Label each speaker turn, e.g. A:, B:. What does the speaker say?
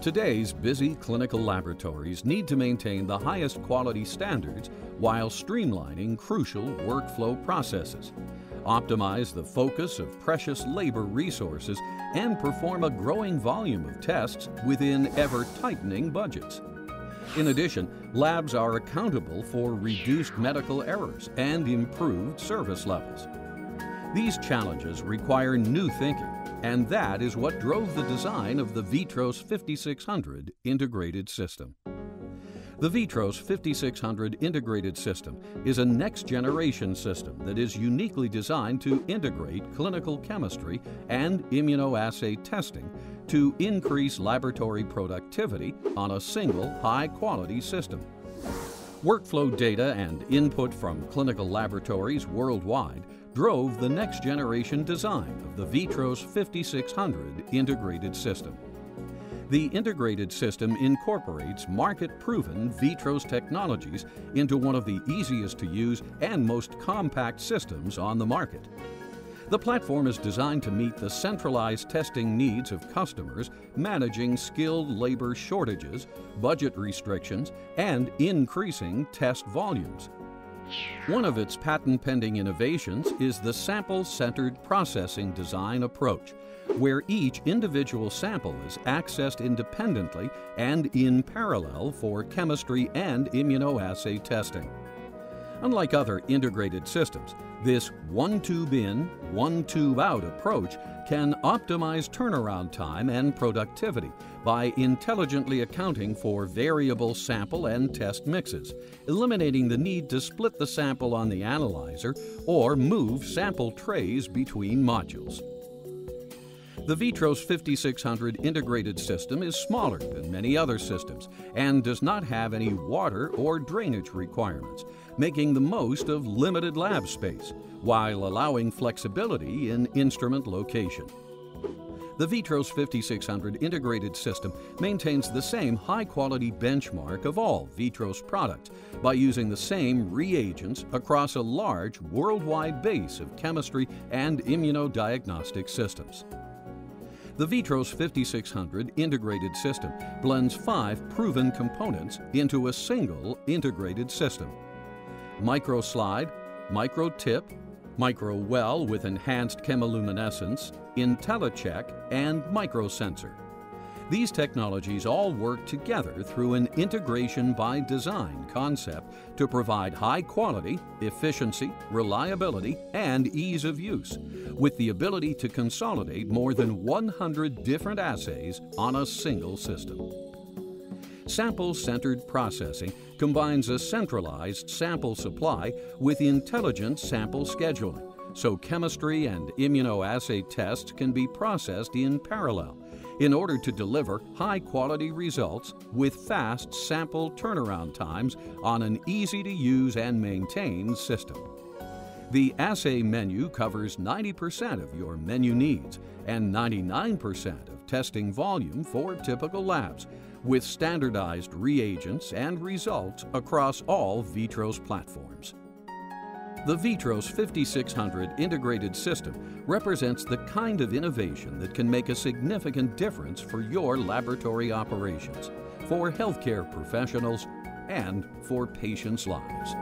A: Today's busy clinical laboratories need to maintain the highest quality standards while streamlining crucial workflow processes, optimize the focus of precious labor resources, and perform a growing volume of tests within ever tightening budgets. In addition, labs are accountable for reduced medical errors and improved service levels. These challenges require new thinking and that is what drove the design of the Vitros 5600 integrated system. The Vitros 5600 integrated system is a next generation system that is uniquely designed to integrate clinical chemistry and immunoassay testing to increase laboratory productivity on a single high quality system. Workflow data and input from clinical laboratories worldwide drove the next generation design of the Vitros 5600 integrated system. The integrated system incorporates market proven Vitros technologies into one of the easiest to use and most compact systems on the market. The platform is designed to meet the centralized testing needs of customers managing skilled labor shortages, budget restrictions, and increasing test volumes. One of its patent pending innovations is the sample centered processing design approach, where each individual sample is accessed independently and in parallel for chemistry and immunoassay testing. Unlike other integrated systems, this one tube in, one tube out approach can optimize turnaround time and productivity by intelligently accounting for variable sample and test mixes, eliminating the need to split the sample on the analyzer or move sample trays between modules. The Vitros 5600 integrated system is smaller than many other systems and does not have any water or drainage requirements, making the most of limited lab space while allowing flexibility in instrument location. The Vitros 5600 integrated system maintains the same high quality benchmark of all Vitros products by using the same reagents across a large worldwide base of chemistry and immunodiagnostic systems. The Vitros 5600 integrated system blends five proven components into a single integrated system. Micro slide, micro tip, micro well with enhanced chemiluminescence, IntelliCheck, and microsensor. These technologies all work together through an integration by design concept to provide high quality, efficiency, reliability, and ease of use, with the ability to consolidate more than 100 different assays on a single system. Sample centered processing combines a centralized sample supply with intelligent sample scheduling, so chemistry and immunoassay tests can be processed in parallel in order to deliver high quality results with fast sample turnaround times on an easy to use and maintain system. The assay menu covers 90% of your menu needs and 99% of testing volume for typical labs, with standardized reagents and results across all Vitros platforms. The Vitros 5600 integrated system represents the kind of innovation that can make a significant difference for your laboratory operations, for healthcare professionals, and for patients' lives.